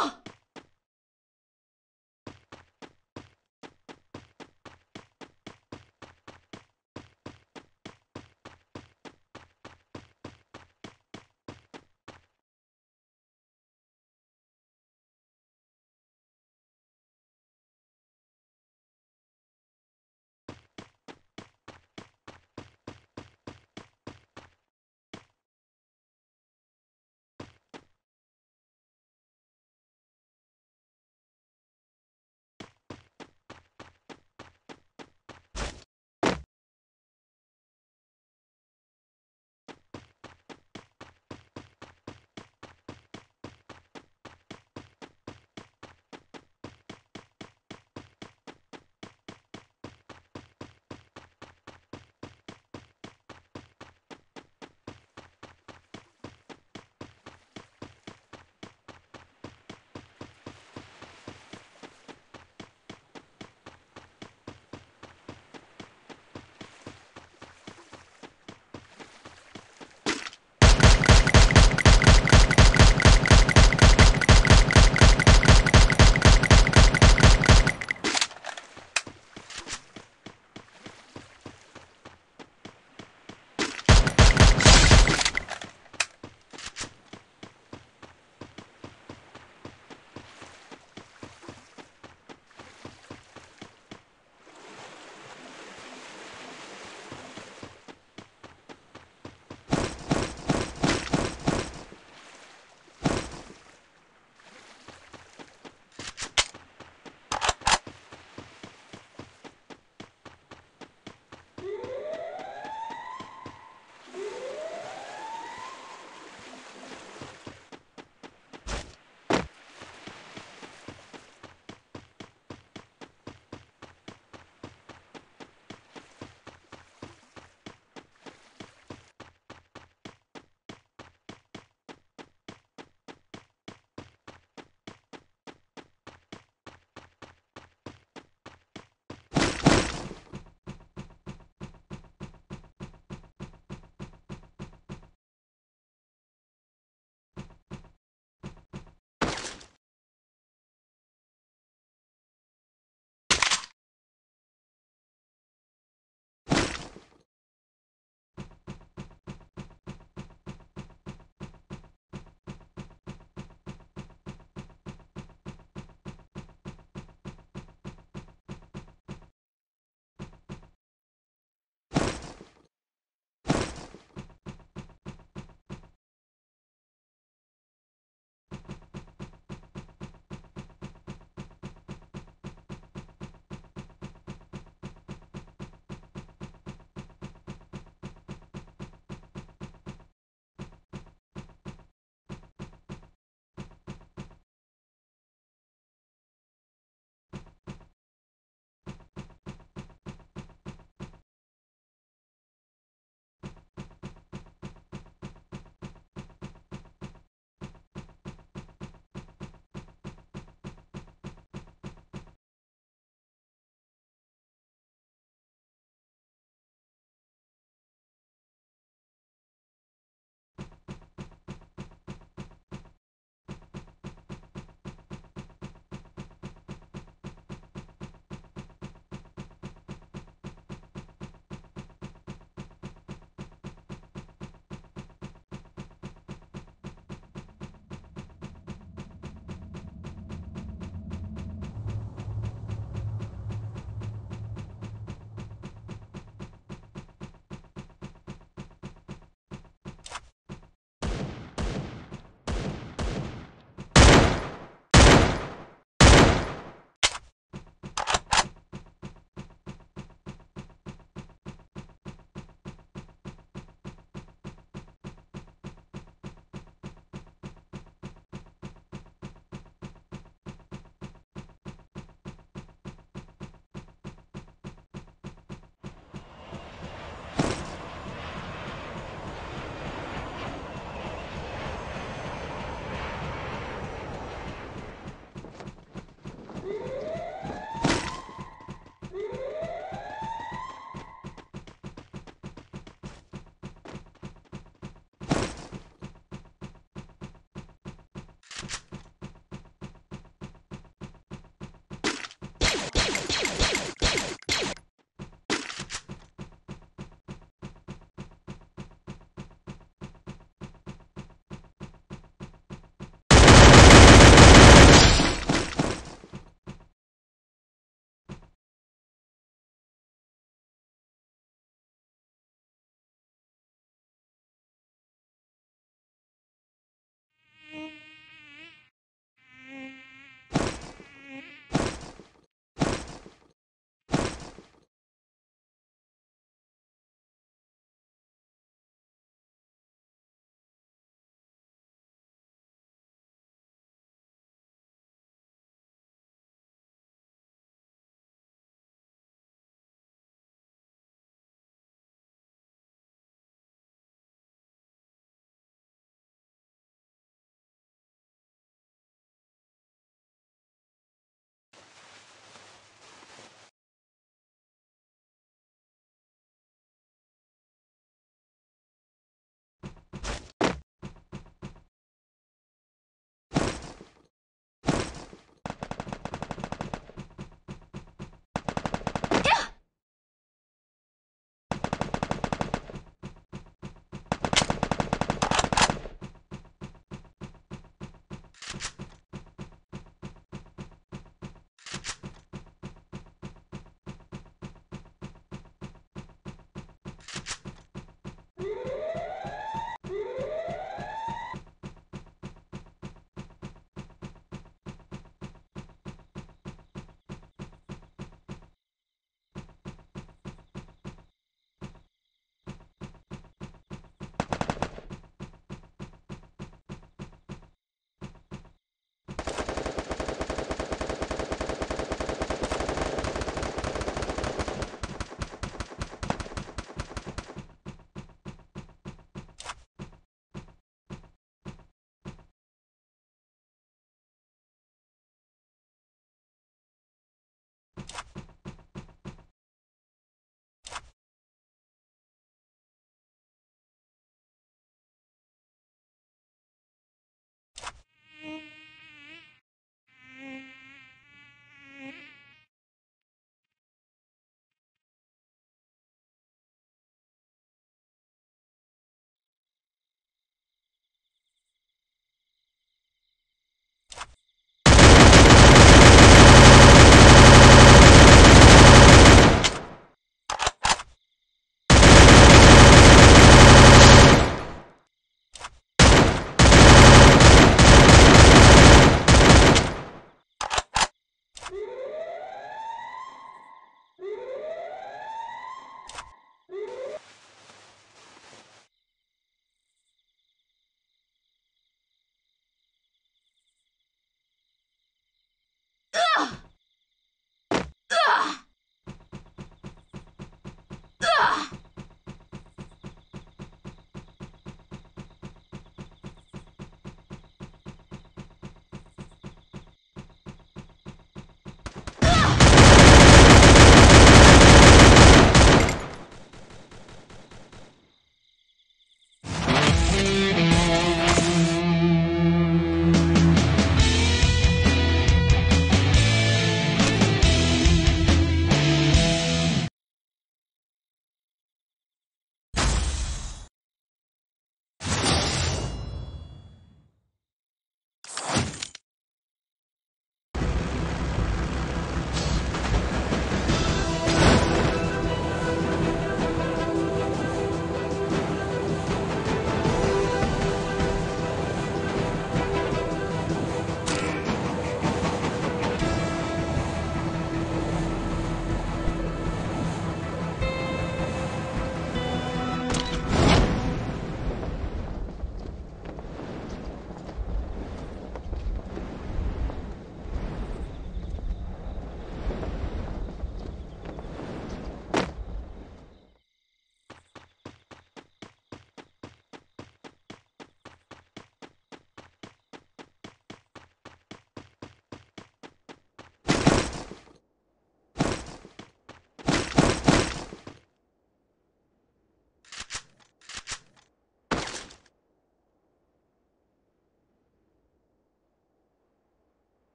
啊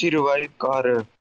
अच्छी revive car है।